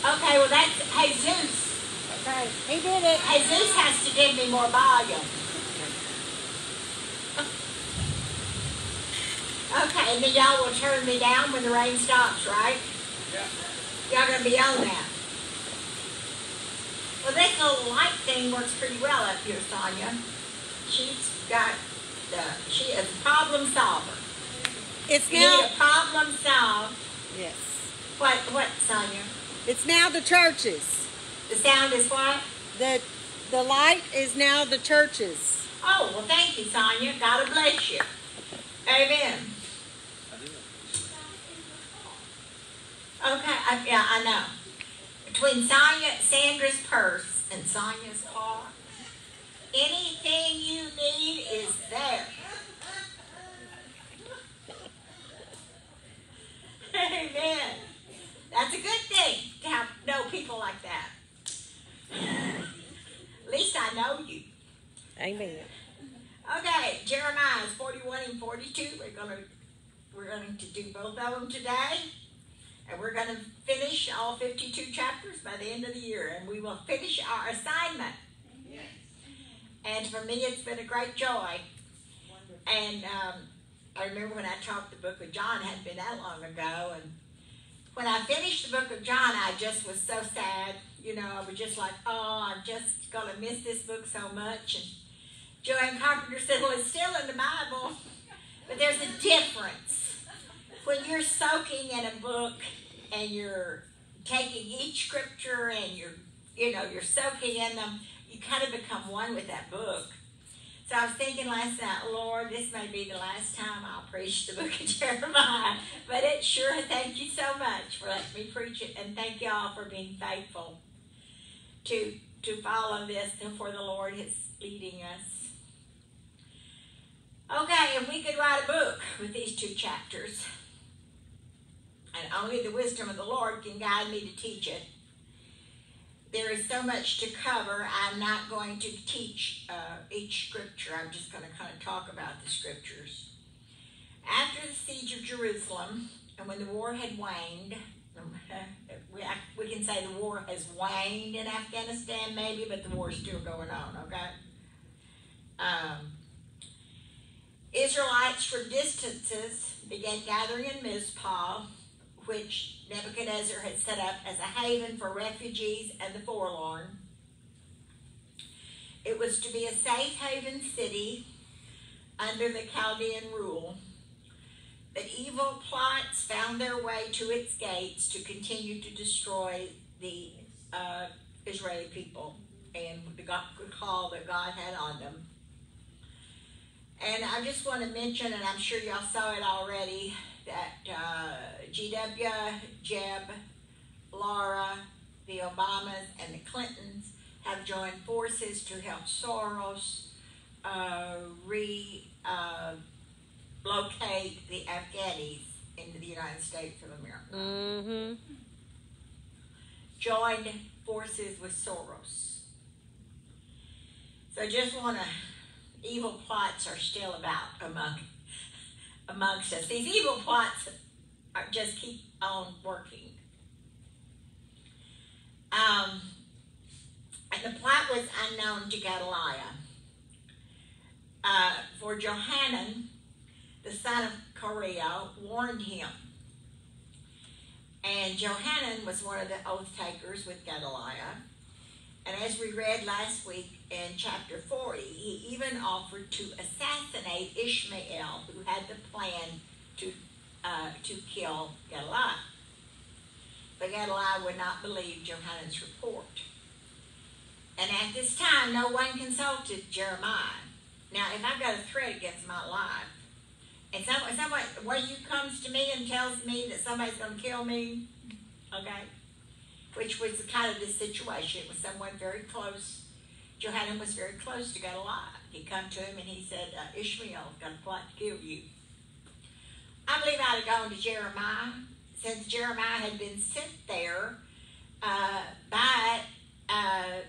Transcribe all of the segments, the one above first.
Okay, well that's Jesus. Okay, he did it. Jesus has to give me more volume. Okay, and then y'all will turn me down when the rain stops, right? Y'all gonna be on that. Well, this little light thing works pretty well up here, Sonia. She's got the, she is a problem solver. It's You now. need a problem solved. Yes. What, what, Sonia? It's now the churches. The sound is what? The the light is now the churches. Oh, well, thank you, Sonia. God bless you. Amen. Okay, I, yeah, I know. Between Sonia, Sandra's purse and Sonia's car, anything you need is there. Amen. That's a good thing to have know people like that. At least I know you. Amen. Okay, Jeremiah is 41 and 42. We're gonna we're going to do both of them today. And we're going to finish all 52 chapters by the end of the year. And we will finish our assignment. Yes. And for me, it's been a great joy. Wonderful. And um, I remember when I taught the book of John, it hadn't been that long ago. And when I finished the book of John, I just was so sad. You know, I was just like, oh, I'm just going to miss this book so much. And Joanne Carpenter said, well, it's still in the Bible. But there's a difference. When you're soaking in a book and you're taking each scripture and you're, you know, you're soaking in them, you kind of become one with that book. So I was thinking last night, Lord, this may be the last time I'll preach the book of Jeremiah. But it sure, thank you so much for letting me preach it. And thank y'all for being faithful to, to follow this and for the Lord is leading us. Okay, if we could write a book with these two chapters, and only the wisdom of the Lord can guide me to teach it. There is so much to cover. I'm not going to teach uh, each scripture. I'm just going to kind of talk about the scriptures. After the siege of Jerusalem, and when the war had waned, we, we can say the war has waned in Afghanistan, maybe, but the war is still going on, okay? Um, Israelites from distances began gathering in Mizpah, which Nebuchadnezzar had set up as a haven for refugees and the forlorn. It was to be a safe haven city under the Chaldean rule. But evil plots found their way to its gates to continue to destroy the uh, Israeli people and the call that God had on them. And I just want to mention, and I'm sure y'all saw it already, that uh, GW, Jeb, Laura, the Obamas, and the Clintons have joined forces to help Soros uh, re uh, the Afghanis into the United States of America. Mm-hmm. Joined forces with Soros. So just want to evil plots are still about among amongst us. These evil plots are just keep on working. Um, and the plot was unknown to Gedaliah. Uh, for Johanan, the son of Kareah, warned him. And Johanan was one of the oath takers with Gedaliah. And as we read last week in chapter 40, he even offered to assassinate Ishmael, who had the plan to, uh, to kill Gedaliah. But Gedaliah would not believe Johanan's report. And at this time, no one consulted Jeremiah. Now, if I've got a threat against my life, and someone, someone, one of you comes to me and tells me that somebody's going to kill me, okay, which was kind of the situation. It was someone very close. Johanan was very close to Gedaliah. He come to him and he said, uh, Ishmael's got a plot to kill you. I believe I'd have gone to Jeremiah, since Jeremiah had been sent there uh, by uh,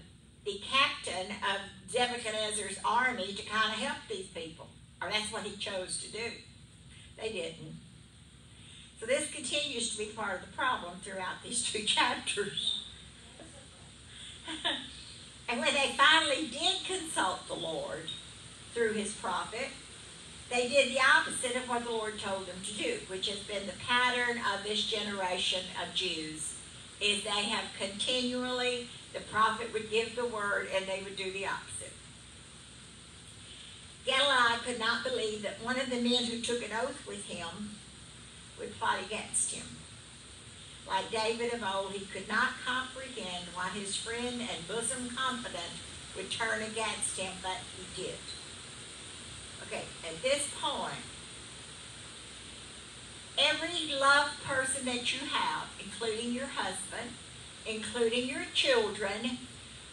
the captain of Nebuchadnezzar's army to kind of help these people. Or that's what he chose to do. They didn't. So this continues to be part of the problem throughout these two chapters. and when they finally did consult the Lord through his prophet, they did the opposite of what the Lord told them to do, which has been the pattern of this generation of Jews, is they have continually, the prophet would give the word and they would do the opposite. Gedaliah could not believe that one of the men who took an oath with him would plot against him. Like David of old, he could not comprehend why his friend and bosom confidant would turn against him, but he did. Okay, at this point, every loved person that you have, including your husband, including your children,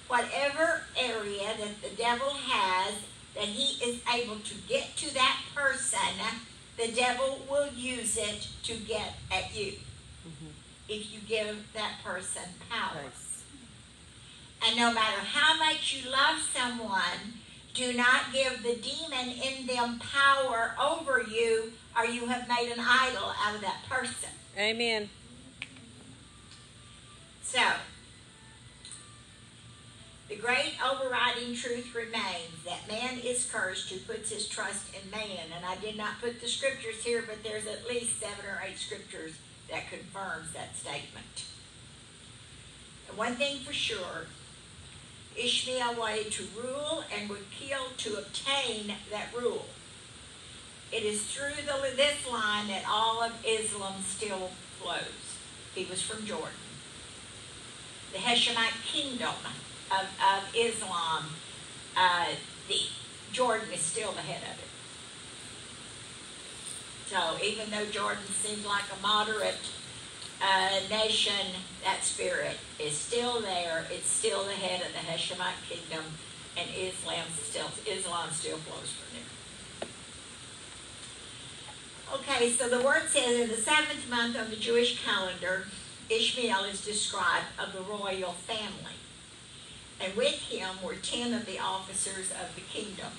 whatever area that the devil has that he is able to get to that person, the devil will use it to get at you. If you give that person power. Nice. And no matter how much you love someone, do not give the demon in them power over you, or you have made an idol out of that person. Amen. So, the great overriding truth remains that man is cursed who puts his trust in man. And I did not put the scriptures here, but there's at least seven or eight scriptures that confirms that statement. One thing for sure, Ishmael wanted to rule and would kill to obtain that rule. It is through the, this line that all of Islam still flows. He was from Jordan. The Hashemite kingdom of, of Islam, uh, the Jordan is still the head of it. So even though Jordan seems like a moderate uh, nation, that spirit is still there. It's still the head of the Hashemite kingdom, and Islam still Islam still flows from there. Okay, so the word says in the seventh month of the Jewish calendar, Ishmael is described of the royal family. And with him were ten of the officers of the kingdom.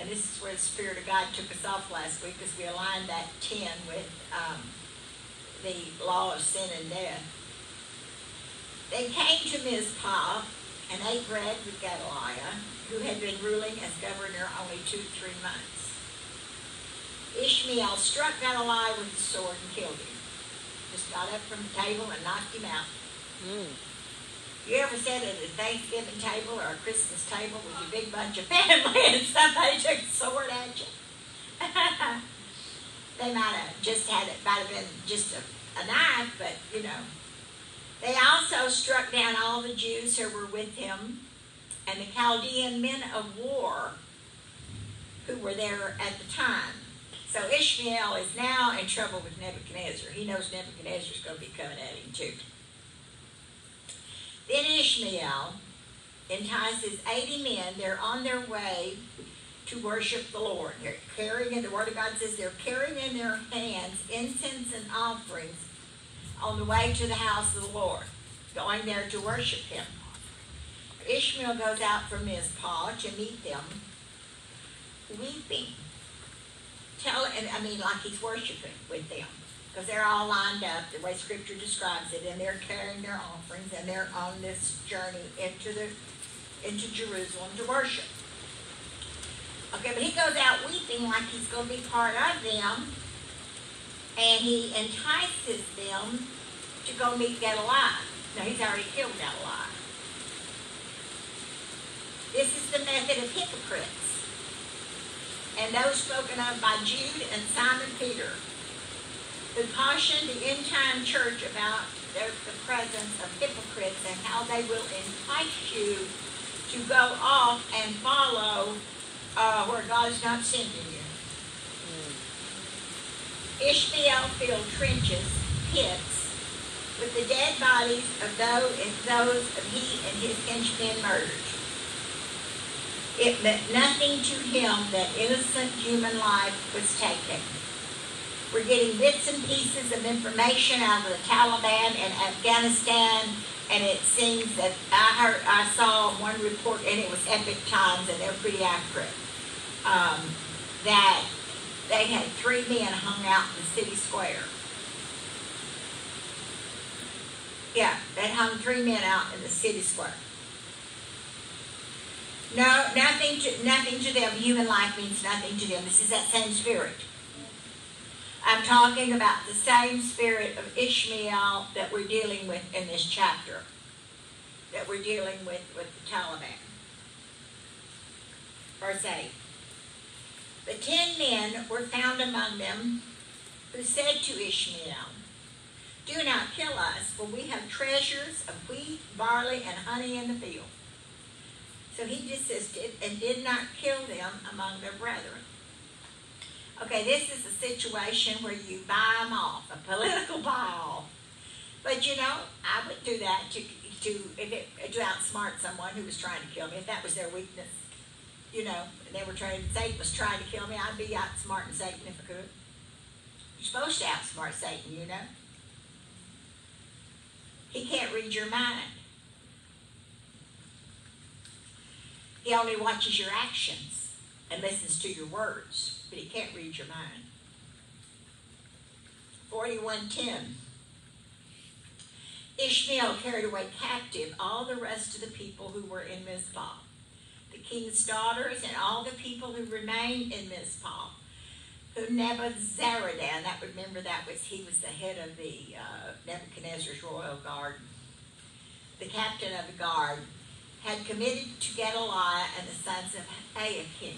And this is where the Spirit of God took us off last week because we aligned that ten with um, the law of sin and death. They came to Mizpah and ate bread with Gedaliah, who had been ruling as governor only two, three months. Ishmael struck Gedaliah with the sword and killed him. Just got up from the table and knocked him out. Mm. You ever sat at a Thanksgiving table or a Christmas table with your big bunch of family and somebody took a sword at you? they might have just had it, might have been just a, a knife, but you know. They also struck down all the Jews who were with him and the Chaldean men of war who were there at the time. So Ishmael is now in trouble with Nebuchadnezzar. He knows Nebuchadnezzar's going to be coming at him too. Then Ishmael entices 80 men. They're on their way to worship the Lord. They're carrying in, the Word of God says they're carrying in their hands incense and offerings on the way to the house of the Lord, going there to worship Him. Ishmael goes out from his Mizpah to meet them, weeping. Tell, and I mean, like he's worshiping with them because they're all lined up the way Scripture describes it, and they're carrying their offerings, and they're on this journey into the into Jerusalem to worship. Okay, but he goes out weeping like he's going to be part of them, and he entices them to go meet Gedaliah. Now he's already killed Gedaliah. This is the method of hypocrites, and those spoken of by Jude and Simon Peter who cautioned the end time church about the, the presence of hypocrites and how they will entice you to go off and follow uh, where God is not sending you. Ishmael filled trenches, pits, with the dead bodies of those, those of he and his henchmen murdered. It meant nothing to him that innocent human life was taken. We're getting bits and pieces of information out of the Taliban in Afghanistan, and it seems that I heard, I saw one report, and it was Epoch Times, and they're pretty accurate, um, that they had three men hung out in the city square. Yeah, they hung three men out in the city square. No, nothing to nothing to them. Human life means nothing to them. This is that same spirit. I'm talking about the same spirit of Ishmael that we're dealing with in this chapter. That we're dealing with with the Taliban. Verse 8. The ten men were found among them who said to Ishmael, Do not kill us, for we have treasures of wheat, barley, and honey in the field. So he desisted and did not kill them among their brethren. Okay, this is a situation where you buy them off, a political buy off. But you know, I would do that to to if it, to outsmart someone who was trying to kill me if that was their weakness. You know, they were trying. Satan was trying to kill me. I'd be outsmarting Satan if I could. You're supposed to outsmart Satan, you know. He can't read your mind. He only watches your actions and listens to your words, but he can't read your mind. 4110. Ishmael carried away captive all the rest of the people who were in Mizpah, the king's daughters and all the people who remained in Mizpah, who Nebuzaradan, that remember that was he was the head of the uh, Nebuchadnezzar's royal guard, the captain of the guard, had committed to Gedaliah and the sons of Ahikam.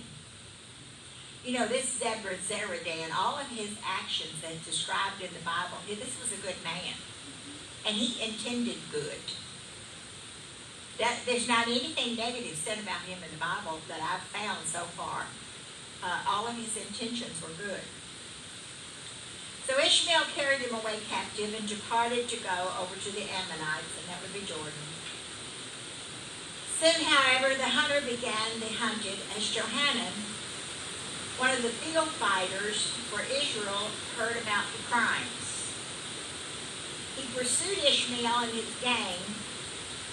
You know, this Nebuzaradan, all of his actions that's described in the Bible, this was a good man. And he intended good. That, there's not anything negative said about him in the Bible that I've found so far. Uh, all of his intentions were good. So Ishmael carried him away captive and departed to go over to the Ammonites, and that would be Jordan. Soon, however, the hunter began the hunted as Johanan, one of the field fighters for Israel, heard about the crimes. He pursued Ishmael and his gang,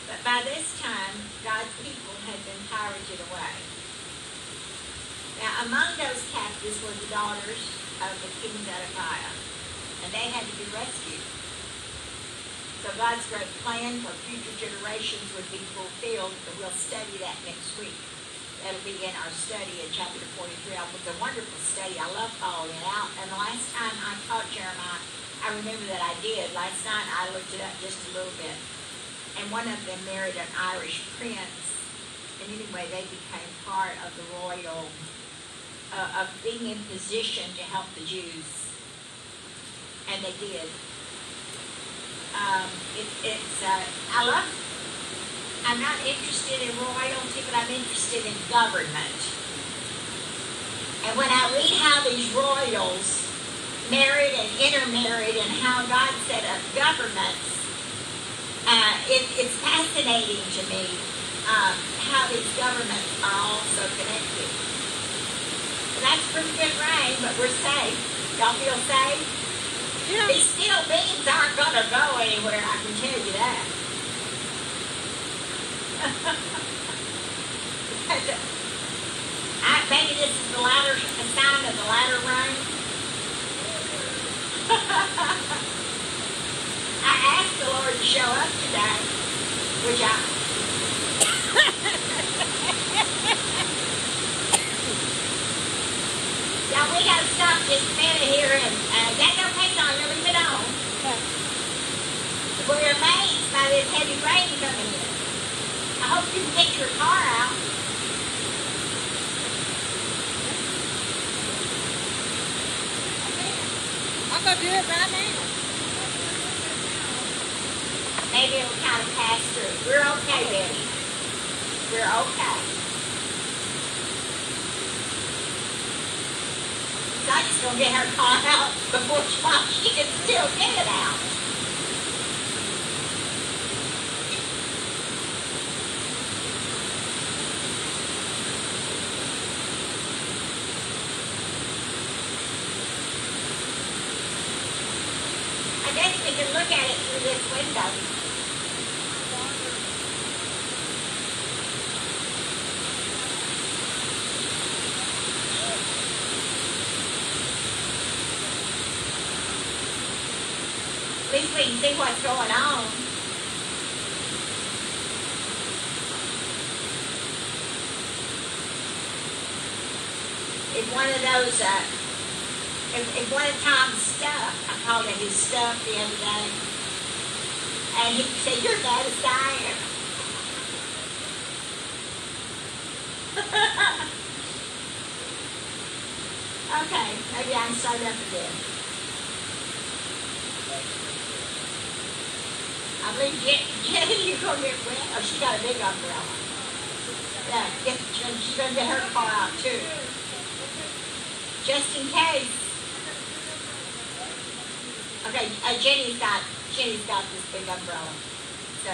but by this time God's people had been pirated away. Now, among those captives were the daughters of the king Zedekiah, and they had to be rescued. So God's great plan for future generations would be fulfilled, and we'll study that next week. That'll be in our study in chapter 43. It was a wonderful study. I love following it out. And the last time I taught Jeremiah, I remember that I did. Last night I looked it up just a little bit. And one of them married an Irish prince. And anyway, they became part of the royal, uh, of being in position to help the Jews. And they did um, it, it's, uh, I love, I'm not interested in royalty, but I'm interested in government. And when I read how these royals married and intermarried and how God set up governments, uh, it, it's fascinating to me um, how these governments are all so connected. that's pretty good rain, but we're safe. Y'all feel safe? Yeah. These steel beams aren't going to go anywhere, I can tell you that. I, maybe this is the latter, the sound of the latter rain. I asked the Lord to show up today, which I... Now we gotta stop just a minute here and uh, that no paint on, leave it on. We're amazed by this heavy rain coming in. I hope you can get your car out. I'm gonna do it right now. Maybe it'll kind of pass through. We're okay, Betty. We're okay. Sonny's gonna get her car out before she can still get it out. I guess we can look at it through this window. At least we can see what's going on. It's one of those, uh, if, if one of Tom's stuff, I called it his stuff the other day, and he said, your dad is dying. okay, maybe I can start up again. I believe Je- Jenny, you're gonna get wet. Oh, she got a big umbrella. Yeah, get, she's gonna get her car out too. Just in case. Okay, uh, Jenny's got, Jenny's got this big umbrella. So.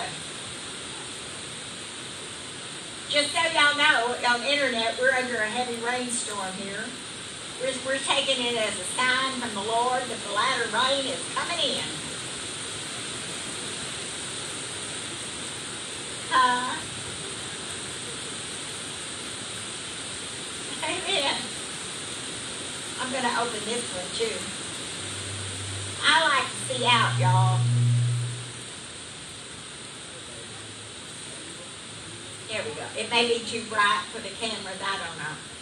Just so y'all know, on the internet, we're under a heavy rainstorm here. We're, we're taking it as a sign from the Lord that the latter rain is coming in. Huh? Amen. I'm gonna open this one too. I like to see out, y'all. There we go. It may be too bright for the cameras, I don't know.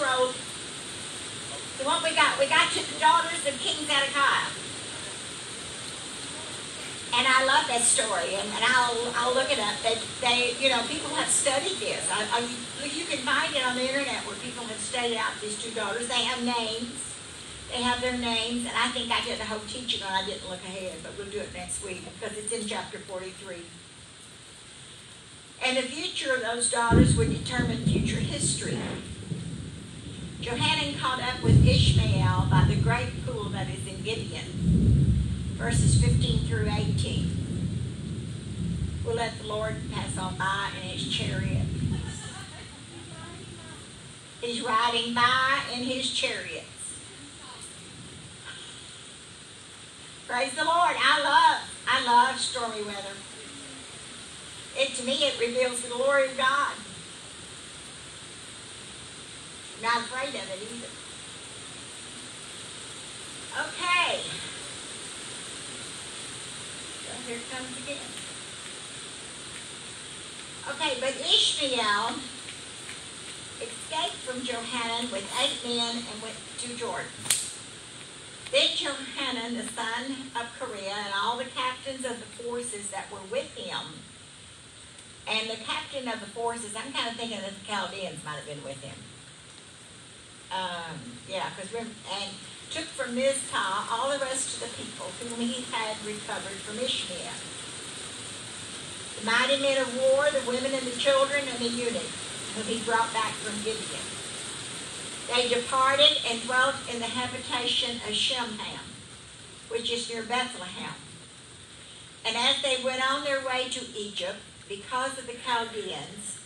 Let's. So what we got? We got daughters of King Zedekiah. And I love that story, and, and I'll, I'll look it up. They, they, you know, people have studied this. I, I, you can find it on the internet where people have studied out these two daughters. They have names. They have their names, and I think I did a whole teaching on. I didn't look ahead, but we'll do it next week because it's in chapter 43. And the future of those daughters would determine future history. Johanan caught up with Ishmael by the great pool that is in Gibeon, verses 15 through 18. We'll let the Lord pass on by in his chariot. He's riding by in his chariots. Praise the Lord. I love, I love stormy weather. It to me it reveals the glory of God. Not afraid of it either. Okay. So here comes again. Okay, but Ishmael escaped from Johanan with eight men and went to Jordan. Then Johanan, the son of Kareah, and all the captains of the forces that were with him, and the captain of the forces, I'm kind of thinking that the Chaldeans might have been with him. Um, yeah, because we're, and took from Mizpah all the rest of the people whom he had recovered from Ishmael. The mighty men of war, the women and the children, and the eunuchs, whom he brought back from Gibeon. They departed and dwelt in the habitation of Chimham, which is near Bethlehem. And as they went on their way to Egypt, because of the Chaldeans,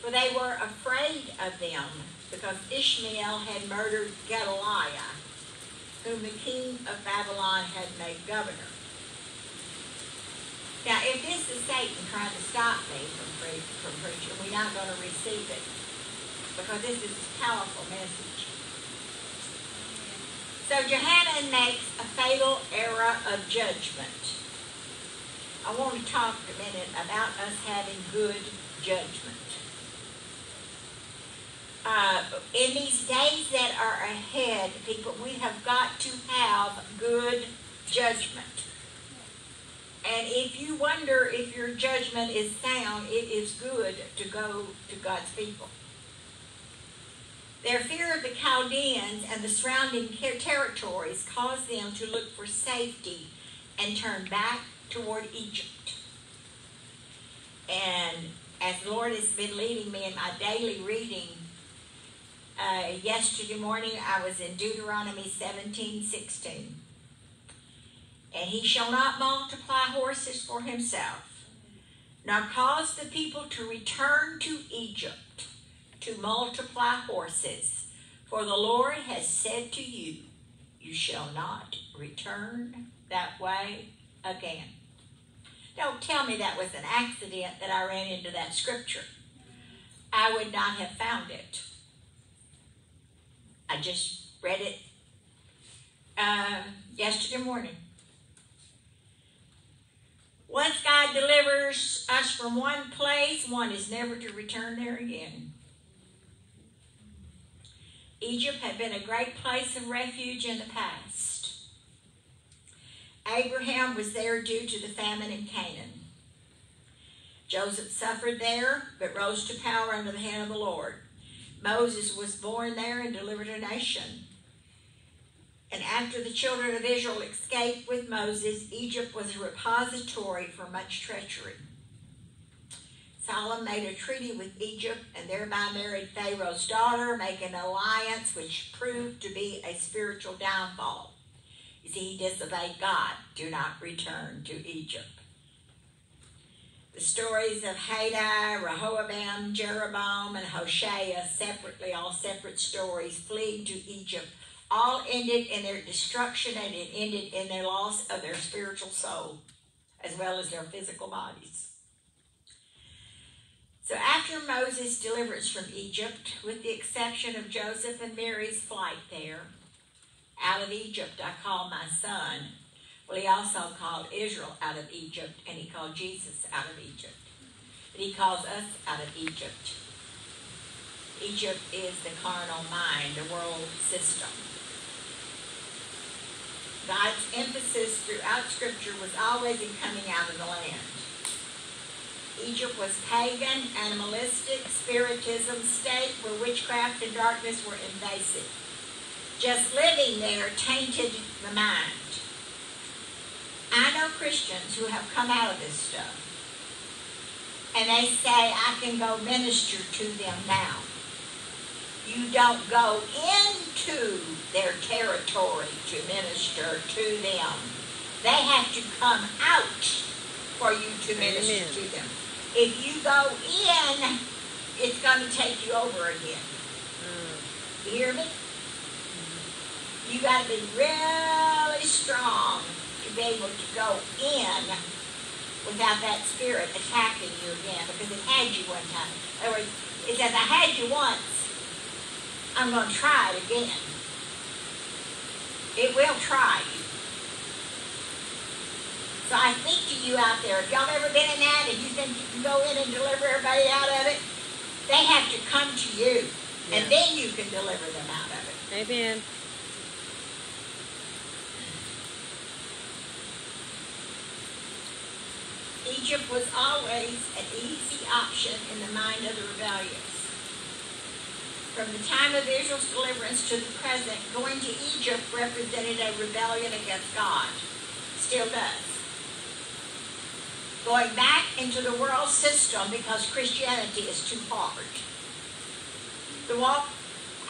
for they were afraid of them, because Ishmael had murdered Gedaliah, whom the king of Babylon had made governor. Now, if this is Satan trying to stop me from, pre- from preaching, we're not going to receive it because this is a powerful message. So Johanan makes a fatal error of judgment. I want to talk a minute about us having good judgment. Uh, in these days that are ahead, people, we have got to have good judgment. And if you wonder if your judgment is sound, it is good to go to God's people. Their fear of the Chaldeans and the surrounding territories caused them to look for safety and turn back toward Egypt. And as the Lord has been leading me in my daily reading, uh, yesterday morning I was in Deuteronomy 17 16. And he shall not multiply horses for himself, nor cause the people to return to Egypt to multiply horses. For the Lord has said to you, You shall not return that way again. Don't tell me that was an accident that I ran into that scripture. I would not have found it. I just read it uh, yesterday morning. Once God delivers us from one place, one is never to return there again. Egypt had been a great place of refuge in the past. Abraham was there due to the famine in Canaan. Joseph suffered there, but rose to power under the hand of the Lord. Moses was born there and delivered a nation. And after the children of Israel escaped with Moses, Egypt was a repository for much treachery. Solomon made a treaty with Egypt and thereby married Pharaoh's daughter, making an alliance which proved to be a spiritual downfall. You see, he disobeyed God. Do not return to Egypt. The stories of Hadad, Rehoboam, Jeroboam, and Hoshea, separately, all separate stories, fleeing to Egypt, all ended in their destruction and it ended in their loss of their spiritual soul, as well as their physical bodies. So after Moses' deliverance from Egypt, with the exception of Joseph and Mary's flight there, out of Egypt I called my son. Well, he also called Israel out of Egypt, and he called Jesus out of Egypt. But he calls us out of Egypt. Egypt is the carnal mind, the world system. God's emphasis throughout Scripture was always in coming out of the land. Egypt was pagan, animalistic, spiritism state where witchcraft and darkness were invasive. Just living there tainted the mind. I know Christians who have come out of this stuff. And they say, I can go minister to them now. You don't go into their territory to minister to them. They have to come out for you to minister Amen. to them. If you go in, it's going to take you over again. Mm. You hear me? You got to be really strong be able to go in without that spirit attacking you again because it had you one time. In other words, it says, I had you once. I'm going to try it again. It will try you. So I speak to you out there. If y'all ever been in that and you think you can go in and deliver everybody out of it, they have to come to you. And then you can deliver them out of it. Amen. Egypt was always an easy option in the mind of the rebellious. From the time of Israel's deliverance to the present, going to Egypt represented a rebellion against God. Still does. Going back into the world system because Christianity is too hard. The walk,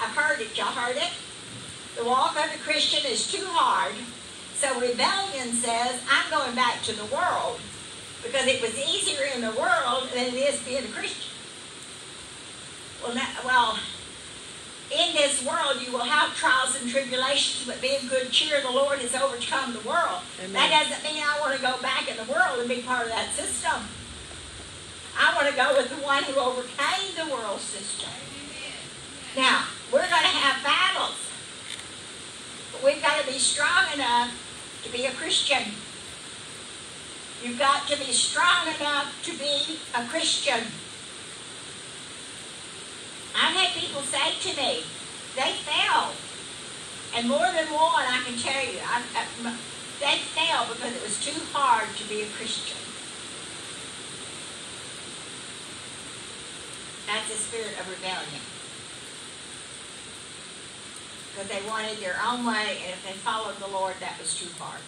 I've heard it, y'all heard it? The walk of the Christian is too hard. So rebellion says, I'm going back to the world because it was easier in the world than it is being a Christian. Well, that, well, in this world you will have trials and tribulations, but be of good cheer. The Lord has overcome the world. Amen. That doesn't mean I want to go back in the world and be part of that system. I want to go with the one who overcame the world system. Now, we're going to have battles. But we've got to be strong enough to be a Christian. You've got to be strong enough to be a Christian. I've had people say to me, they fell. And more than one, I can tell you, I, I, uh, m- they fell because it was too hard to be a Christian. That's the spirit of rebellion. Because they wanted their own way, and if they followed the Lord, that was too hard.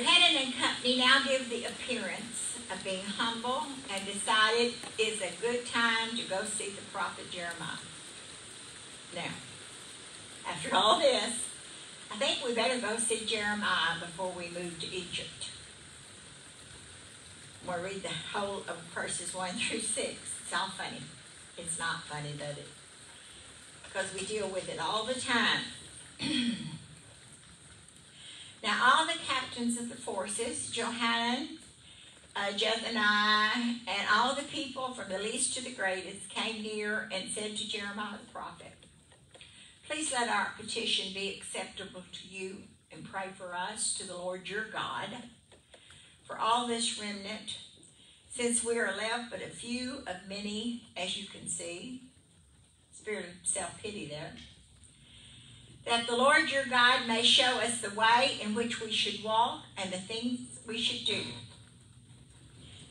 Heading and Company now give the appearance of being humble and decided it's a good time to go see the prophet Jeremiah. Now, after all this, I think we better go see Jeremiah before we move to Egypt. We'll read the whole of verses 1 through 6. It's all funny. It's not funny, does it? Because we deal with it all the time. now, all the captains of the forces, Johanan, uh, Jezaniah, and all the people from the least to the greatest came near and said to Jeremiah the prophet, Please let our petition be acceptable to you and pray for us to the Lord your God for all this remnant, since we are left but a few of many, as you can see. Spirit of self pity there. That the Lord your God may show us the way in which we should walk and the things we should do.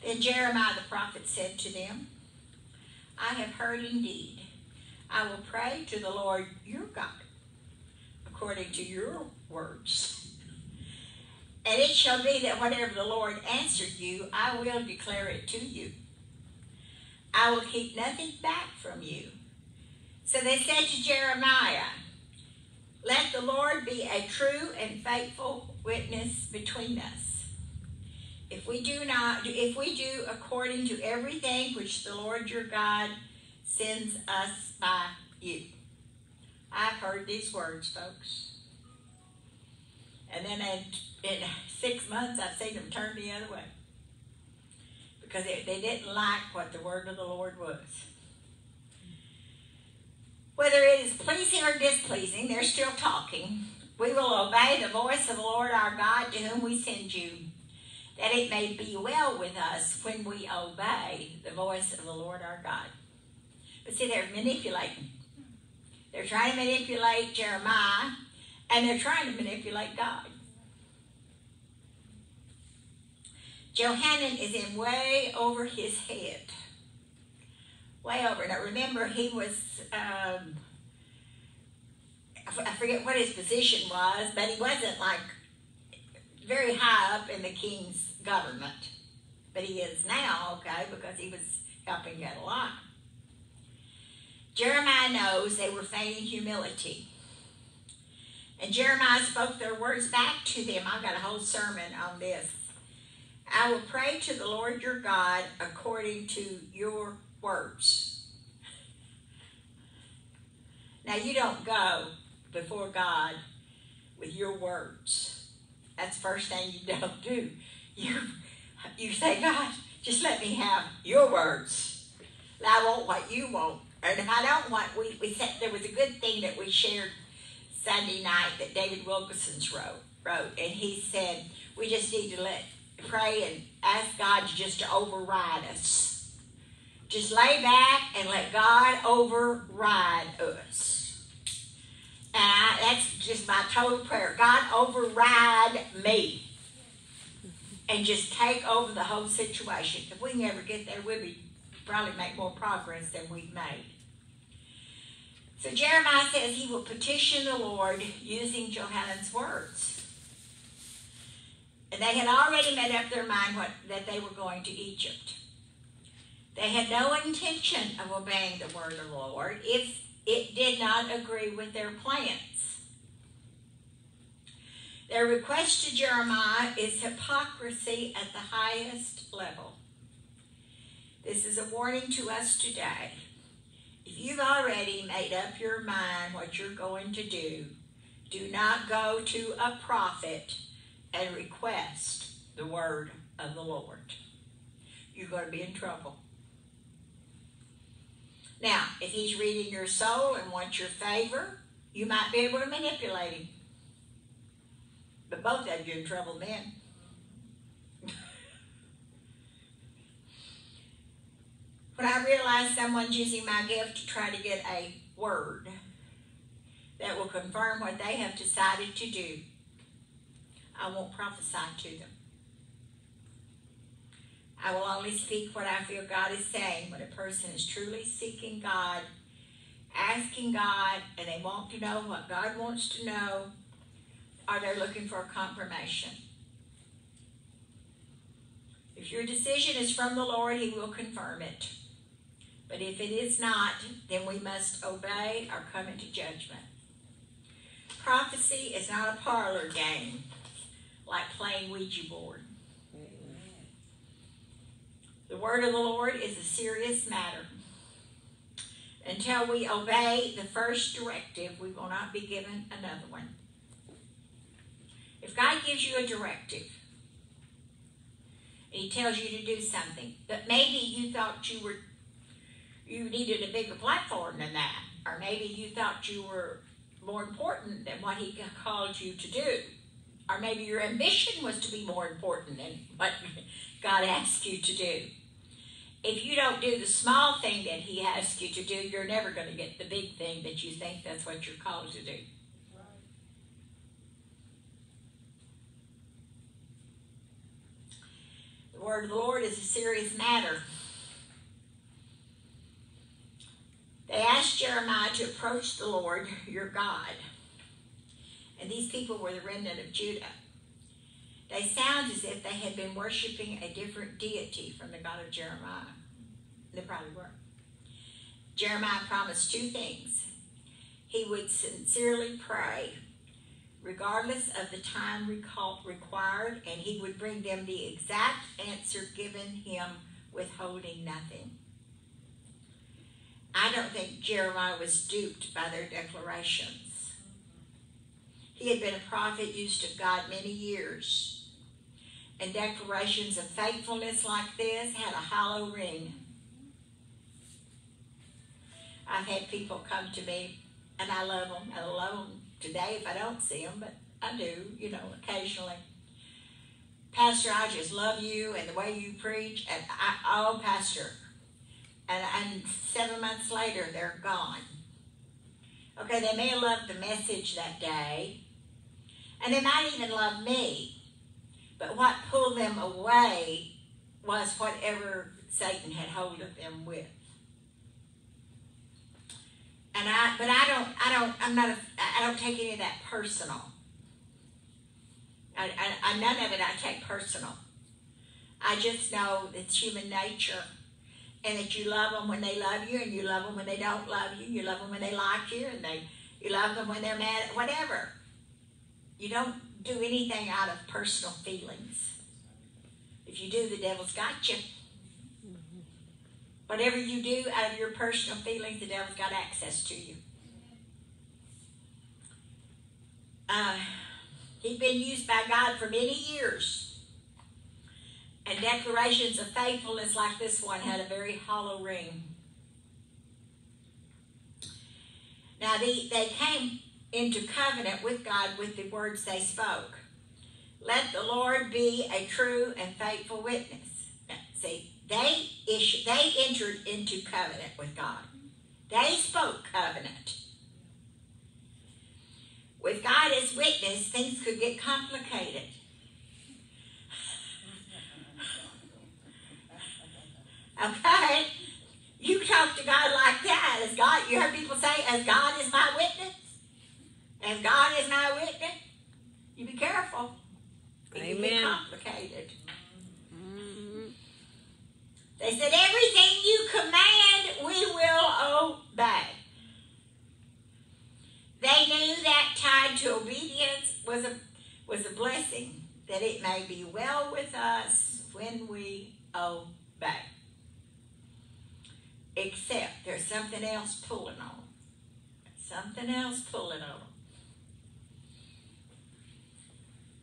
Then Jeremiah the prophet said to them, I have heard indeed. I will pray to the Lord your God according to your words. And it shall be that whatever the Lord answered you, I will declare it to you. I will keep nothing back from you. So they said to Jeremiah, Let the Lord be a true and faithful witness between us. If we do not, if we do according to everything which the Lord your God sends us by you. I've heard these words, folks. And then in, in six months, I've seen them turn the other way. Because they, they didn't like what the word of the Lord was. Whether it is pleasing or displeasing, they're still talking. We will obey the voice of the Lord our God to whom we send you, that it may be well with us when we obey the voice of the Lord our God. But see, they're manipulating. They're trying to manipulate Jeremiah and they're trying to manipulate God. Johanan is in way over his head. Way over. Now remember, he was, um, I forget what his position was, but he wasn't like very high up in the king's government. But he is now, okay, because he was helping get a lot. Jeremiah knows they were feigning humility. And Jeremiah spoke their words back to them. I've got a whole sermon on this. I will pray to the Lord your God according to your words. Now, you don't go before God with your words. That's the first thing you don't do. You, you say, God, just let me have your words. I want what you want. And if I don't want, we, we said there was a good thing that we shared Sunday night that David Wilkerson's wrote, wrote, and he said we just need to let pray and ask God just to override us. Just lay back and let God override us. And I, that's just my total prayer. God override me. And just take over the whole situation. If we never get there, we'll be probably make more progress than we've made. So Jeremiah says he will petition the Lord using Johanan's words. And they had already made up their mind what, that they were going to Egypt. They had no intention of obeying the word of the Lord if it did not agree with their plans. Their request to Jeremiah is hypocrisy at the highest level. This is a warning to us today. If you've already made up your mind what you're going to do, do not go to a prophet and request the word of the Lord. You're going to be in trouble. Now, if he's reading your soul and wants your favor, you might be able to manipulate him. But both of you in trouble then. When I realize someone's using my gift to try to get a word that will confirm what they have decided to do, I won't prophesy to them. I will only speak what I feel God is saying when a person is truly seeking God, asking God, and they want to know what God wants to know, or they're looking for a confirmation. If your decision is from the Lord, He will confirm it. But if it is not, then we must obey or come into judgment. Prophecy is not a parlor game like playing Ouija board. The word of the Lord is a serious matter. Until we obey the first directive, we will not be given another one. If God gives you a directive, He tells you to do something, but maybe you thought you were you needed a bigger platform than that, or maybe you thought you were more important than what He called you to do, or maybe your ambition was to be more important than what God asked you to do if you don't do the small thing that he asks you to do, you're never going to get the big thing that you think that's what you're called to do. The word of the Lord is a serious matter. They asked Jeremiah to approach the Lord, your God. And these people were the remnant of Judah. They sound as if they had been worshiping a different deity from the God of Jeremiah. They probably were. Jeremiah promised two things. He would sincerely pray, regardless of the time required, and he would bring them the exact answer given him, withholding nothing. I don't think Jeremiah was duped by their declarations. He had been a prophet used of God many years and declarations of faithfulness like this had a hollow ring. I've had people come to me, and I love them. I love them today if I don't see them, but I do, you know, occasionally. Pastor, I just love you and the way you preach. And I, oh, Pastor. And, and seven months later, they're gone. Okay, they may have loved the message that day, and they might even love me. But what pulled them away was whatever Satan had hold of them with. And I, but I don't, I don't, I'm not, a, I don't take any of that personal. I, I, I, none of it I take personal. I just know it's human nature and that you love them when they love you and you love them when they don't love you. You love them when they like you and they, you love them when they're mad, whatever. You don't do anything out of personal feelings. If you do, the devil's got you. Whatever you do out of your personal feelings, the devil's got access to you. Uh, he's been used by God for many years. And declarations of faithfulness like this one had a very hollow ring. Now, the, they came into covenant with God with the words they spoke. Let the Lord be a true and faithful witness. See, they they entered into covenant with God. They spoke covenant. With God as witness, things could get complicated. Okay? You talk to God like that as God, you heard people say, as God is my witness. As God is my witness, you you be careful. It Amen. complicated. Mm-hmm. They said, everything you command, we will obey. They knew that tied to obedience was a, was a blessing, that it may be well with us when we obey. Except there's something else pulling on. them. Something else pulling on.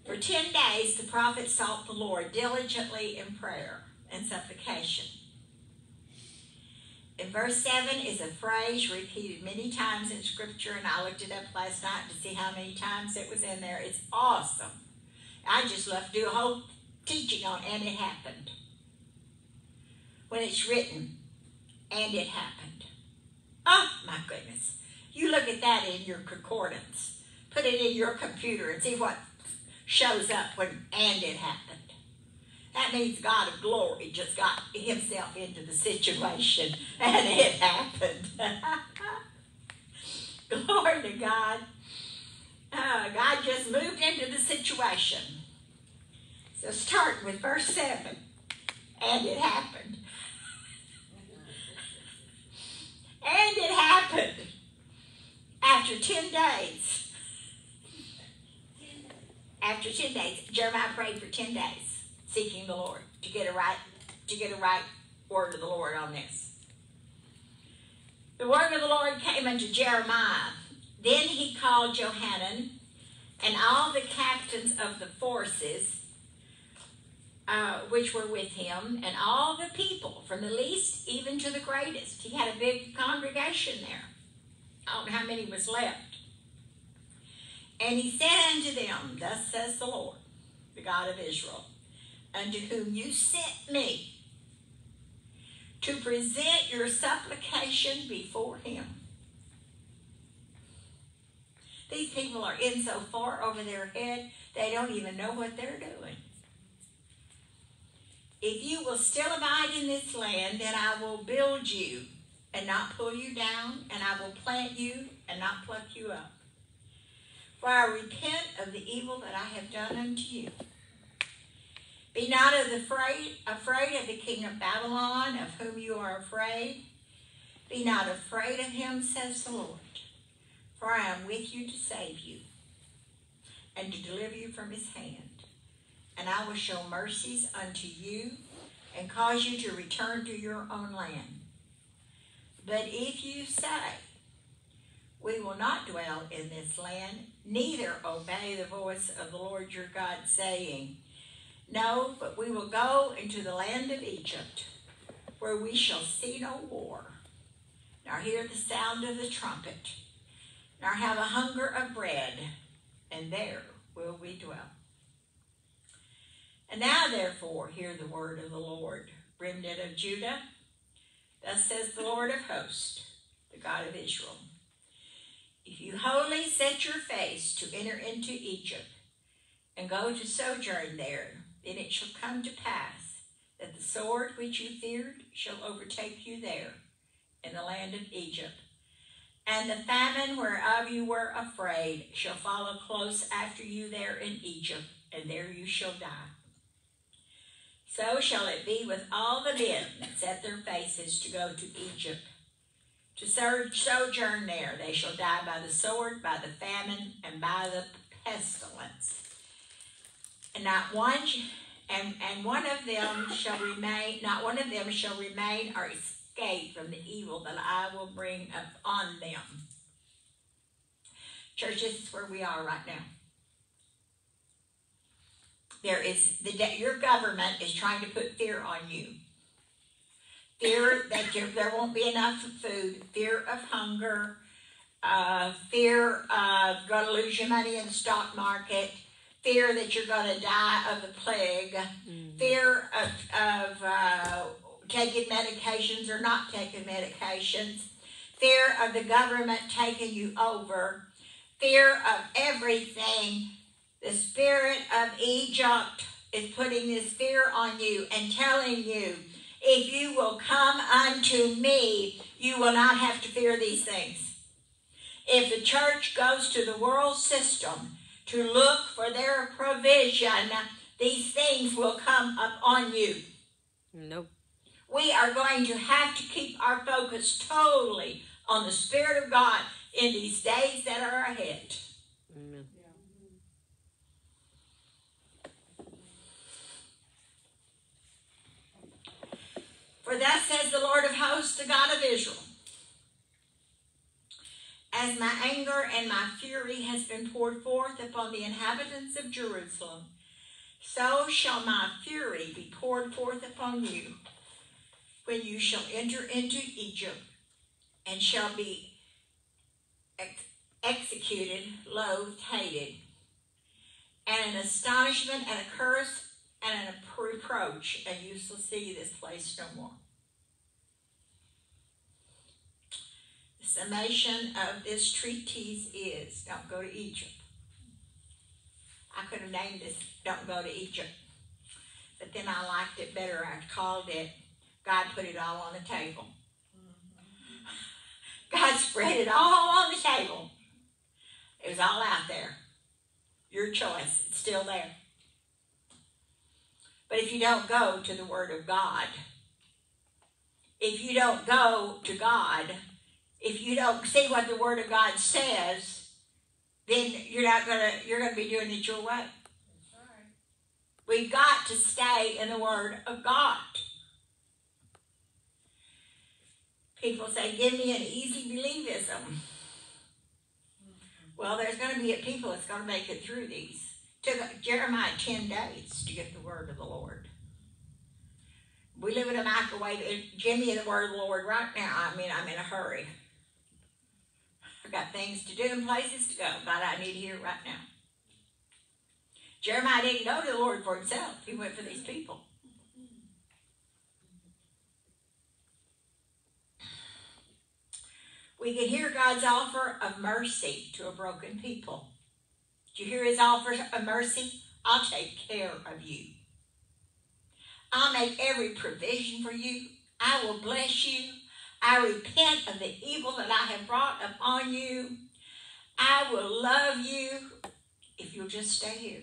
For ten days the prophet sought the Lord diligently in prayer and supplication. In verse 7 is a phrase repeated many times in Scripture, and I looked it up last night to see how many times it was in there. It's awesome. I just love to do a whole teaching on and it happened. When it's written, and it happened. Oh, my goodness. You look at that in your concordance. Put it in your computer and see what shows up when and it happened. That means God of glory just got himself into the situation and it happened. glory to God. Uh, God just moved into the situation. So start with verse 7. And it happened. And it happened. After 10 days, after 10 days, Jeremiah prayed for 10 days, seeking the Lord to get a right, to get a right word of the Lord on this. The word of the Lord came unto Jeremiah. Then he called Johanan and all the captains of the forces uh, which were with him, and all the people, from the least even to the greatest. He had a big congregation there. I don't know how many was left. And he said unto them, Thus says the Lord, the God of Israel, unto whom you sent me to present your supplication before him. These people are in so far over their head, they don't even know what they're doing. If you will still abide in this land, then I will build you and not pull you down, and I will plant you and not pluck you up. For I repent of the evil that I have done unto you. Be not of the afraid, afraid of the king of Babylon, of whom you are afraid. Be not afraid of him, says the Lord. For I am with you to save you and to deliver you from his hand. And I will show mercies unto you and cause you to return to your own land. But if you say, We will not dwell in this land, neither obey the voice of the Lord your God, saying, No, but we will go into the land of Egypt, where we shall see no war, nor hear the sound of the trumpet nor have a hunger of bread, and there will we dwell. And now, therefore, hear the word of the Lord, remnant of Judah. Thus says the Lord of hosts, the God of Israel. If you wholly set your face to enter into Egypt and go to sojourn there, then it shall come to pass that the sword which you feared shall overtake you there in the land of Egypt and the famine whereof you were afraid shall follow close after you there in Egypt, and there you shall die. So shall it be with all the men that set their faces to go to Egypt, to sojourn there. They shall die by the sword, by the famine, and by the pestilence. And not one, and, and one of them shall remain, not one of them shall remain or escape from the evil that I will bring upon them. Church, this is where we are right now. There is the your government is trying to put fear on you. Fear that there won't be enough food, fear of hunger, uh, fear of going to lose your money in the stock market, fear that you're going to die of the plague, mm-hmm. fear of, of uh, taking medications or not taking medications, fear of the government taking you over, fear of everything. The spirit of Egypt is putting this fear on you and telling you, if you will come unto me, you will not have to fear these things. If the church goes to the world system to look for their provision, these things will come up on you. Nope. We are going to have to keep our focus totally on the Spirit of God in these days that are ahead. Amen. For thus says the Lord of hosts, the God of Israel As my anger and my fury has been poured forth upon the inhabitants of Jerusalem, so shall my fury be poured forth upon you when you shall enter into Egypt and shall be ex- executed, loathed, hated, and an astonishment and a curse and an reproach, and you shall see this place no more. The summation of this treatise is don't go to Egypt. I could have named this Don't Go to Egypt, but then I liked it better. I called it God put it all on the table. God spread it all on the table. It was all out there. Your choice. It's still there. But if you don't go to the Word of God, if you don't go to God, if you don't see what the Word of God says, then you're not gonna you're gonna be doing it your way. We've got to stay in the Word of God. People say, give me an easy believism. Well, there's going to be a people that's going to make it through these. Took Jeremiah 10 days to get the word of the Lord. We live in a microwave. Jimmy the word of the Lord right now. I mean, I'm in a hurry. I've got things to do and places to go, but I need to hear right now. Jeremiah didn't go to the Lord for himself. He went for these people. We can hear God's offer of mercy to a broken people. You hear his offer of mercy? I'll take care of you. I'll make every provision for you. I will bless you. I repent of the evil that I have brought upon you. I will love you if you'll just stay here.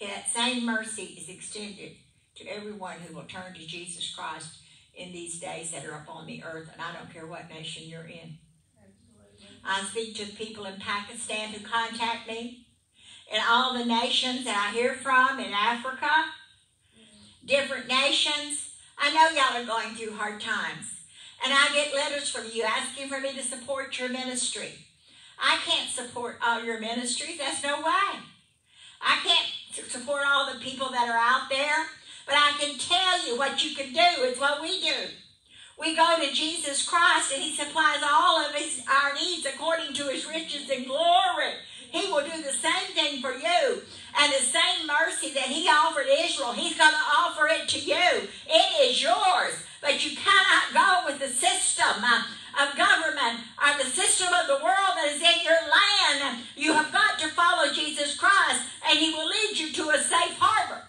That same mercy is extended to everyone who will turn to Jesus Christ in these days that are upon the earth, and I don't care what nation you're in. I speak to people in Pakistan who contact me, and all the nations that I hear from in Africa, different nations. I know y'all are going through hard times, and I get letters from you asking for me to support your ministry. I can't support all your ministries. That's no way. I can't support all the people that are out there but I can tell you what you can do. It's what we do. We go to Jesus Christ and He supplies all of his, our needs according to His riches and glory. He will do the same thing for you. And the same mercy that He offered Israel, He's going to offer it to you. It is yours. But you cannot go with the system uh, of government or the system of the world that is in your land. You have got to follow Jesus Christ, and He will lead you to a safe harbor.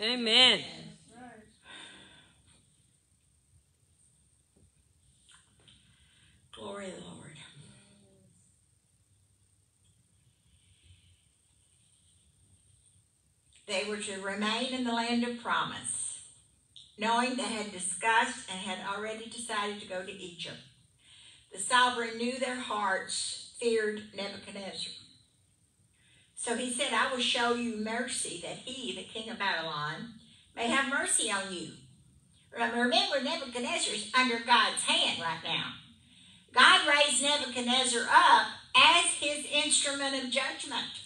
Amen. Glory to the Lord. They were to remain in the land of promise, knowing they had discussed and had already decided to go to Egypt. The sovereign knew their hearts, feared Nebuchadnezzar. So he said, I will show you mercy that he, the king of Babylon, may have mercy on you. Remember, Nebuchadnezzar is under God's hand right now. God raised Nebuchadnezzar up as his instrument of judgment.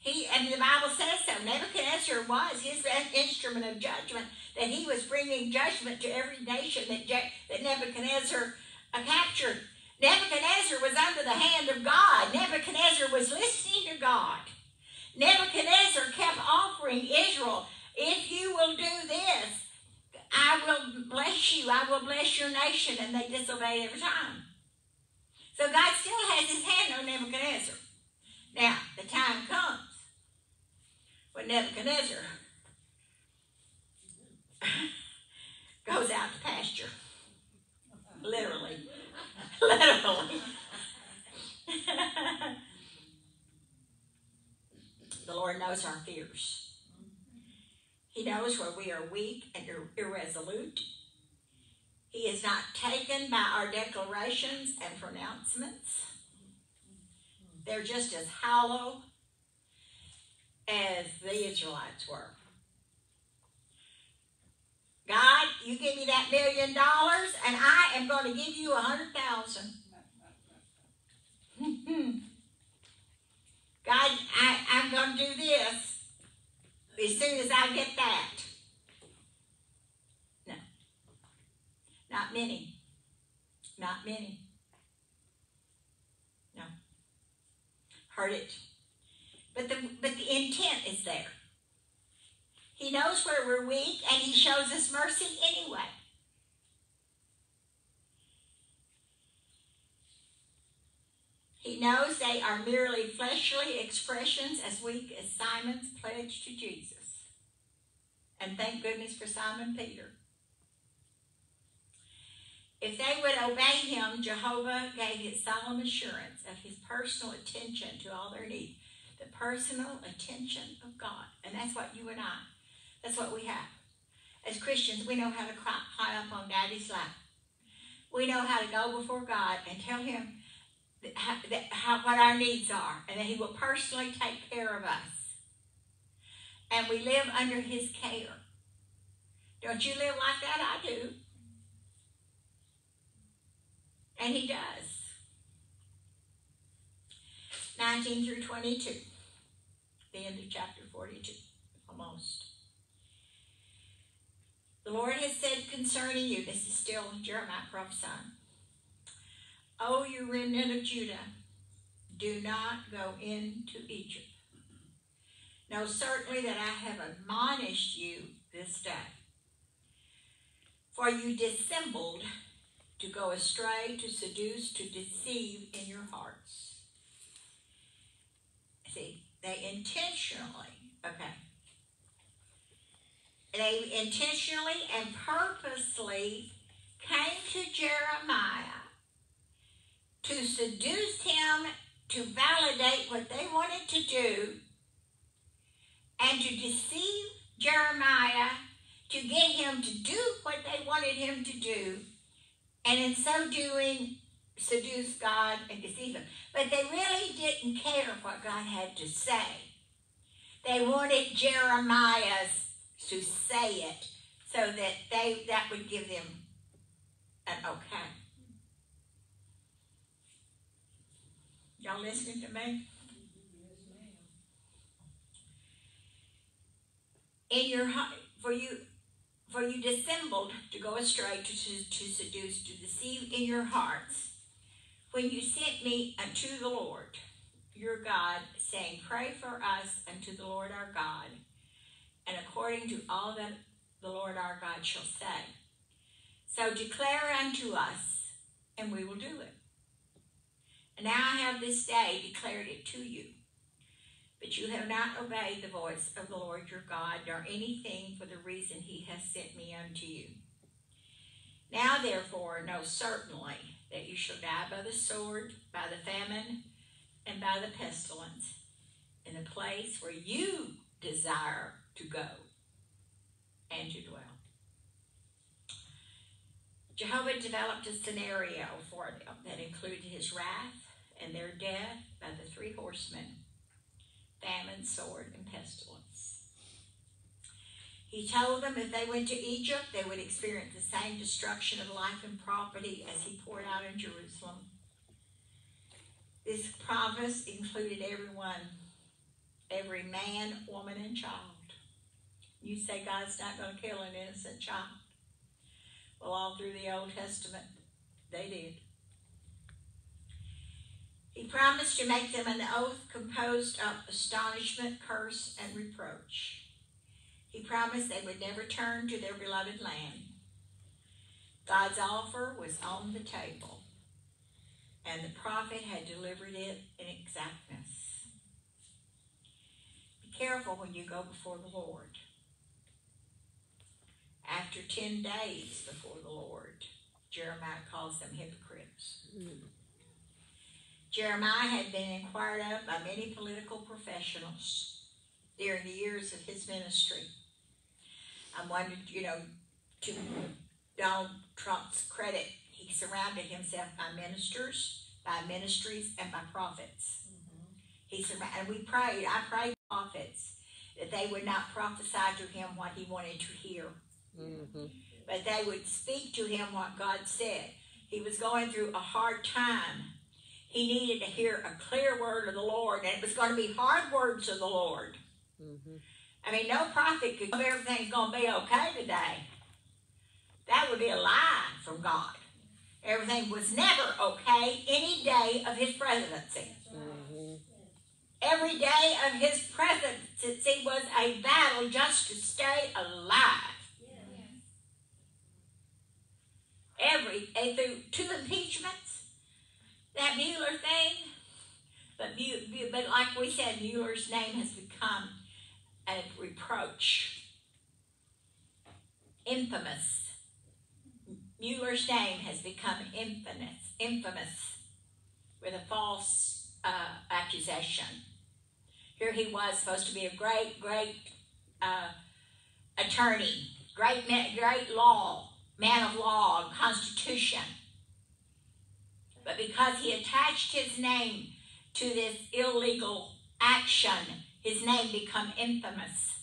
He and the Bible says so. Nebuchadnezzar was his instrument of judgment. That he was bringing judgment to every nation that, that Nebuchadnezzar uh, captured. Nebuchadnezzar was under the hand of God. Nebuchadnezzar was listening to God. Nebuchadnezzar kept offering Israel, if you will do this, I will bless you. I will bless your nation. And they disobeyed every time. So God still has his hand on Nebuchadnezzar. Now, the time comes when Nebuchadnezzar goes out to pasture. Literally. Literally. the Lord knows our fears. He knows where we are weak and irresolute. He is not taken by our declarations and pronouncements. They're just as hollow as the Israelites were. God, you give me that million dollars, and I am going to give you a hundred thousand. God, I, I'm going to do this as soon as I get that. No. Not many. Not many. No. Heard it. But the but the intent is there. He knows where we're weak and he shows us mercy anyway. He knows they are merely fleshly expressions as weak as Simon's pledge to Jesus. And thank goodness for Simon Peter. If they would obey him, Jehovah gave his solemn assurance of his personal attention to all their needs. The personal attention of God. And that's what you and I, that's what we have. As Christians, we know how to climb up on Daddy's lap. We know how to go before God and tell Him that, that, how, what our needs are, and that He will personally take care of us. And we live under His care. Don't you live like that? I do. And He does. 19 through 22, the end of chapter 42, almost. The Lord has said concerning you, this is still Jeremiah prophesying, O you remnant of Judah, do not go into Egypt. Know certainly that I have admonished you this day. For you dissembled to go astray, to seduce, to deceive in your hearts. See, they intentionally, okay. They intentionally and purposely came to Jeremiah to seduce him to validate what they wanted to do and to deceive Jeremiah to get him to do what they wanted him to do, and in so doing, seduce God and deceive him. But they really didn't care what God had to say. They wanted Jeremiah's to say it so that they that would give them an okay. Y'all listening to me? In your heart, for you, for you dissembled to go astray, to, to seduce, to deceive in your hearts when you sent me unto the Lord your God, saying, Pray for us unto the Lord our God, and according to all that the Lord our God shall say. So declare unto us, and we will do it. And now I have this day declared it to you. But you have not obeyed the voice of the Lord your God, nor anything for the reason he has sent me unto you. Now therefore know certainly that you shall die by the sword, by the famine, and by the pestilence, in the place where you desire to go and to dwell. Jehovah developed a scenario for them that included his wrath and their death by the three horsemen famine, sword, and pestilence. He told them if they went to Egypt, they would experience the same destruction of life and property as he poured out in Jerusalem. This promise included everyone, every man, woman, and child. You say God's not going to kill an innocent child. Well, all through the Old Testament, they did. He promised to make them an oath composed of astonishment, curse, and reproach. He promised they would never turn to their beloved land. God's offer was on the table, and the prophet had delivered it in exactness. Be careful when you go before the Lord. After 10 days before the Lord, Jeremiah calls them hypocrites. Mm. Jeremiah had been inquired of by many political professionals during the years of his ministry. I wanted, you know, to Donald Trump's credit, he surrounded himself by ministers, by ministries, and by prophets. Mm-hmm. He surrounded, and we prayed. I prayed prophets that they would not prophesy to him what he wanted to hear, mm-hmm. but they would speak to him what God said. He was going through a hard time. He needed to hear a clear word of the Lord, and it was going to be hard words of the Lord. Mm-hmm. I mean, no prophet could say everything's going to be okay today. That would be a lie from God. Everything was never okay any day of his presidency. Mm-hmm. Every day of his presidency was a battle just to stay alive. Every, and through two impeachments, that Mueller thing, but, but like we said, Mueller's name has become and reproach. Infamous. Mueller's name has become infamous, infamous with a false uh, accusation. Here he was supposed to be a great, great uh, attorney, great, great law, man of law, constitution. But because he attached his name to this illegal action, his name become infamous.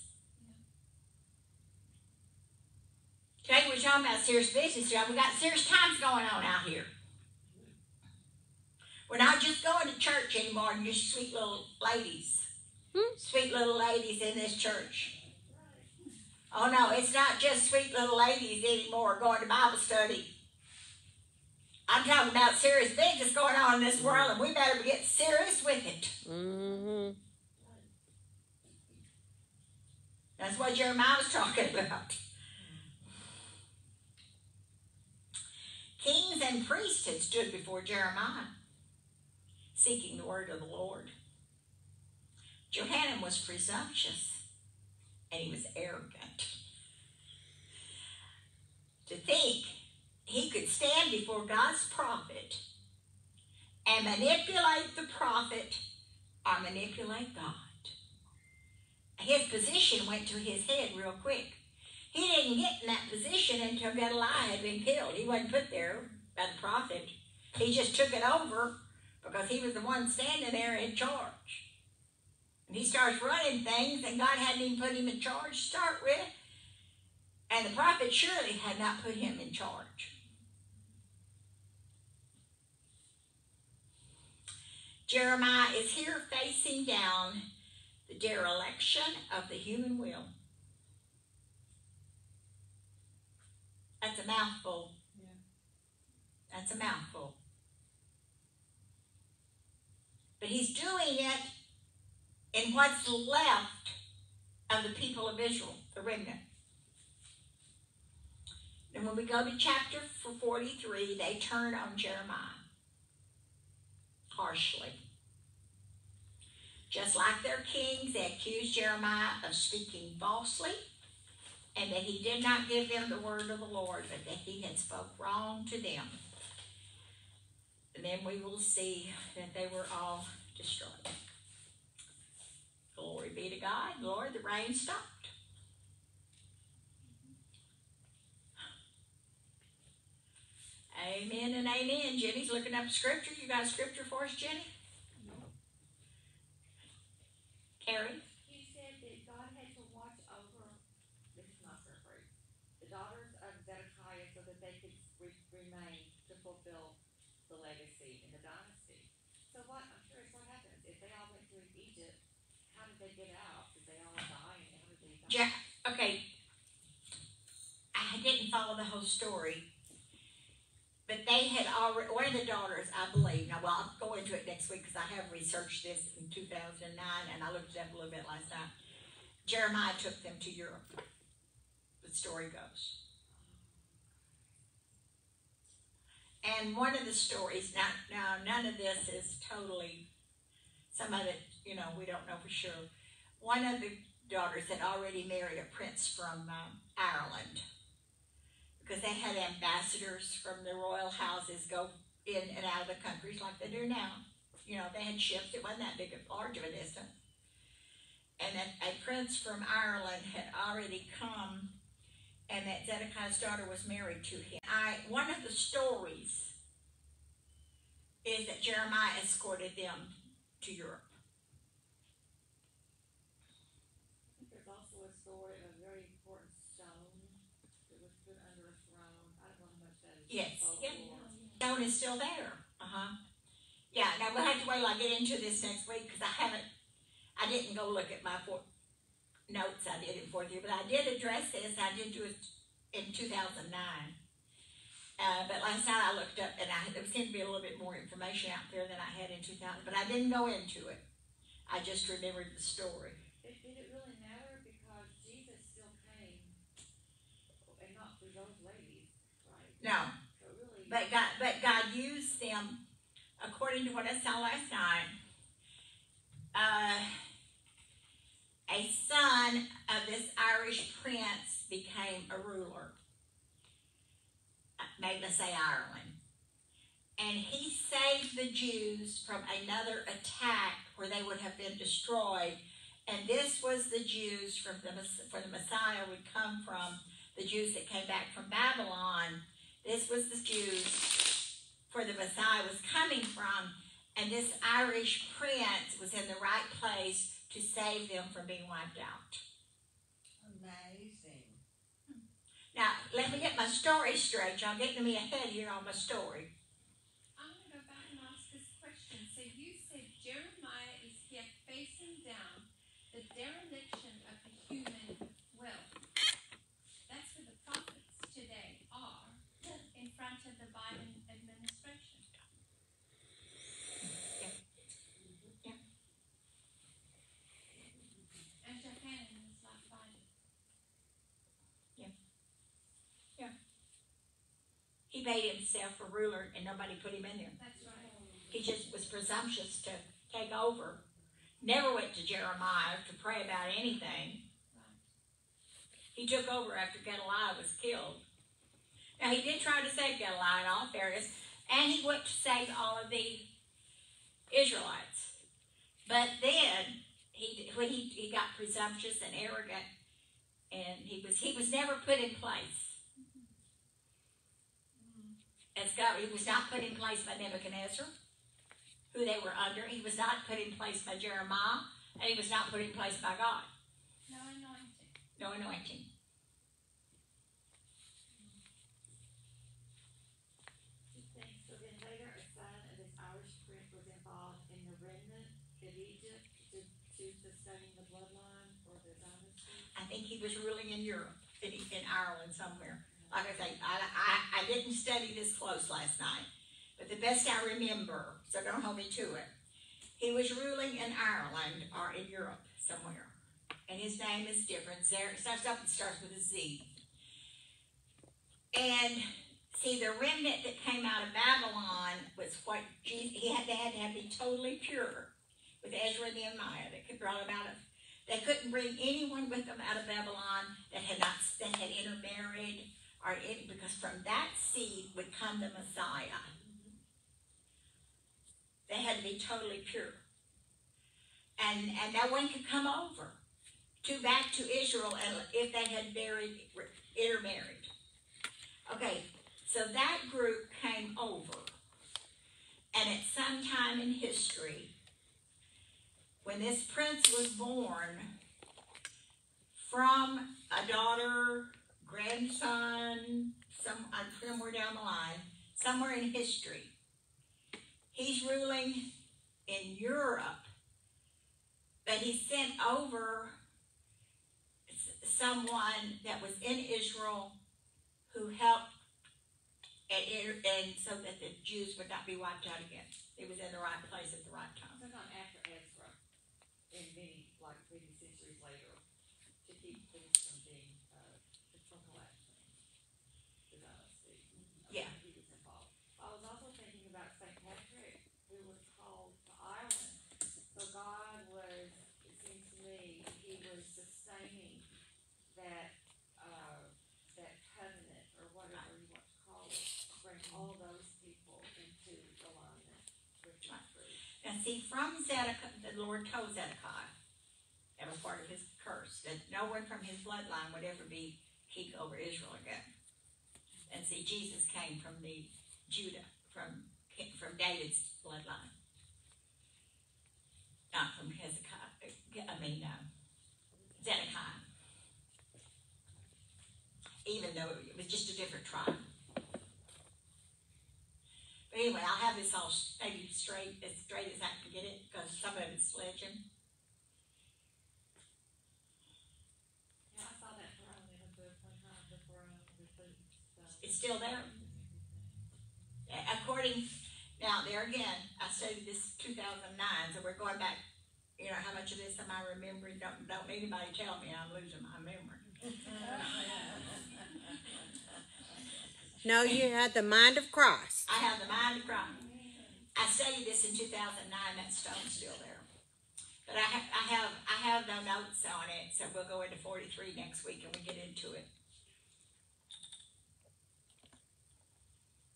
Today we're talking about serious business. y'all. We got serious times going on out here. We're not just going to church anymore and just sweet little ladies. Hmm? Sweet little ladies in this church. Oh no, it's not just sweet little ladies anymore going to Bible study. I'm talking about serious things that's going on in this world, and we better get serious with it. Mm-hmm. That's what Jeremiah was talking about. Kings and priests had stood before Jeremiah seeking the word of the Lord. Johanan was presumptuous and he was arrogant. To think he could stand before God's prophet and manipulate the prophet or manipulate God. His position went to his head real quick. He didn't get in that position until Gedaliah had been killed. He wasn't put there by the prophet. He just took it over because he was the one standing there in charge. And he starts running things, and God hadn't even put him in charge to start with. And the prophet surely had not put him in charge. Jeremiah is here facing down the dereliction of the human will. That's a mouthful. Yeah. That's a mouthful. But he's doing it in what's left of the people of Israel, the remnant. And when we go to chapter 43, they turn on Jeremiah harshly. Just like their kings, they accused Jeremiah of speaking falsely and that he did not give them the word of the Lord, but that he had spoke wrong to them. And then we will see that they were all destroyed. Glory be to God. Lord, the rain stopped. Amen and amen. Jenny's looking up scripture. You got a scripture for us, Jenny? No. Carrie? He said that God had to watch over, this is not for the daughters of Zedekiah so that they could re- remain to fulfill the legacy in the dynasty. So what, I'm curious what happens if they all went to Egypt, how did they get out? Did they all die and how did they die? Jack, okay. I didn't follow the whole story but they had already, one of the daughters, I believe, now, well, I'll go into it next week because I have researched this in 2009 and I looked it up a little bit last night. Jeremiah took them to Europe. The story goes. And one of the stories, now, now none of this is totally, some of it, you know, we don't know for sure. One of the daughters had already married a prince from um, Ireland because they had ambassadors from the royal houses go in and out of the countries like they do now. You know, they had ships. It wasn't that big of large of a distance. And that a prince from Ireland had already come and that Zedekiah's daughter was married to him. I one of the stories is that Jeremiah escorted them to Europe. Stone is still there. Uh-huh. Yeah, now we'll have to wait till I get into this next week because I haven't, I didn't go look at my four, notes I did in fourth year, but I did address this. I did do it in 2009. Uh, but last night I looked up and I, there seemed to be a little bit more information out there than I had in 2000, but I didn't go into it. I just remembered the story. Did it really matter? Because Jesus still came, and not through those ladies, right? No. But God, but God used them according to what I saw last night. Uh, a son of this Irish prince became a ruler. Maybe let's say Ireland. And he saved the Jews from another attack where they they would have been destroyed. And this was the Jews from the for the Messiah would come from the Jews that came back from Babylon. This was the Jews for the Messiah was coming from, and this Irish prince was in the right place to save them from being wiped out. Amazing. Now, let me get my story straight. Y'all getting me ahead here on my story. I'm going to go back and ask this question. So you said Jeremiah is here facing down the dereliction of the human will. That's where the prophets today are in front of the Biden administration. And Johanan is like Biden. He made himself a ruler and nobody put him in there. That's right. He just was presumptuous to take over. Never went to Jeremiah to pray about anything. He took over after Gedaliah was killed. Now he did try to save Gedaliah in all fairness, and he went to save all of the Israelites. But then he when he, he got presumptuous and arrogant and he was he was never put in place. As God, he was not put in place by Nebuchadnezzar, who they were under. He was not put in place by Jeremiah, and he was not put in place by God. No anointing. No anointing. So then later, a son of this Irish prince was involved in the remnant of Egypt to, to sustaining the bloodline or the dynasty. I think he was ruling in Europe, in, in Ireland somewhere. Like I say, I, I, I didn't study this close last night, but the best I remember, so don't hold me to it, he was ruling in Ireland or in Europe somewhere. And his name is different. There, something starts with a Z. And see, the remnant that came out of Babylon was what Jesus, he had, they had to have be totally pure with Ezra and Nehemiah that could draw them out of they couldn't bring anyone with them out of Babylon that had not that had intermarried or in, because from that seed would come the Messiah. They had to be totally pure. And and no one could come over to back to Israel and if they had married intermarried. Okay, so that group came over. And at some time in history, when this prince was born from a daughter, grandson, some uh, somewhere down the line, somewhere in history, he's ruling in Europe, but he sent over someone that was in Israel who helped and, and so that the Jews would not be wiped out again. It was in the right place at the right time. Sometime after Ezra, and many, like many centuries later, to keep things from being, uh, from collapsing, the dynasty. Yeah. He was involved. I was also thinking about Saint Patrick, who was called to Ireland. So God was, it seems to me, he was sustaining that, uh, that covenant, or whatever you want to call it, to bring all those people into alignment with the See, from Zedekiah, the Lord told Zedekiah, that was part of his curse, that no one from his bloodline would ever be king over Israel again. And see, Jesus came from the Judah, from from David's bloodline, not from Hezekiah. I mean, uh, Zedekiah. Even though it was just a different tribe. But anyway, I'll have this all maybe straight, as straight as I can get it, because some of it's legend. Yeah, I saw that throne in a book one time, the throne with the. the- It's still there. According, now there again, I studied this two thousand nine, so we're going back, you know, how much of this am I remembering? Don't, don't anybody tell me I'm losing my memory. No, you had the mind of Christ. I have the mind of Christ. I studied this in two thousand nine, that stone's still there. But I have, I have, I have no notes on it, so we'll go into forty-three next week and we get into it.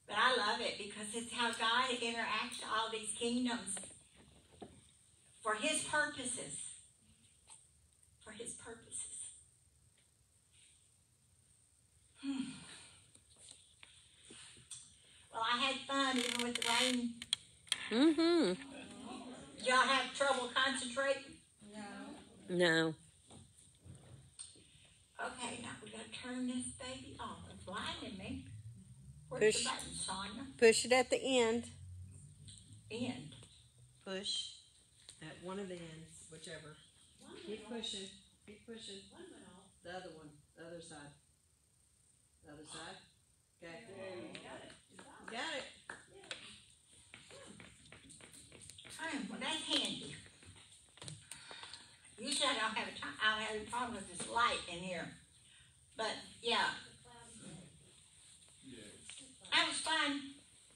But I love it because it's how God interacts to all these kingdoms for his purposes. For his purposes. Hmm. Well, I had fun even with the rain. Mm-hmm. Did y'all have trouble concentrating? No. No. Okay, now we gotta turn this baby off. It's blinding me. Where's Push. the button, Sonia? Push it at the end. End. Push at one of the ends, whichever. Keep pushing. Keep pushing. The other one. The other side. The other side. Okay. You got it. Oh, well, that's handy. Usually I don't have a time, I don't have a problem with this light in here. But, yeah. That was fun.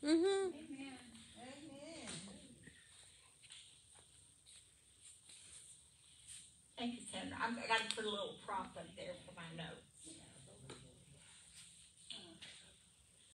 Mm-hmm. Amen. Thank you, Sandra. I'm, I gotta put a little prop in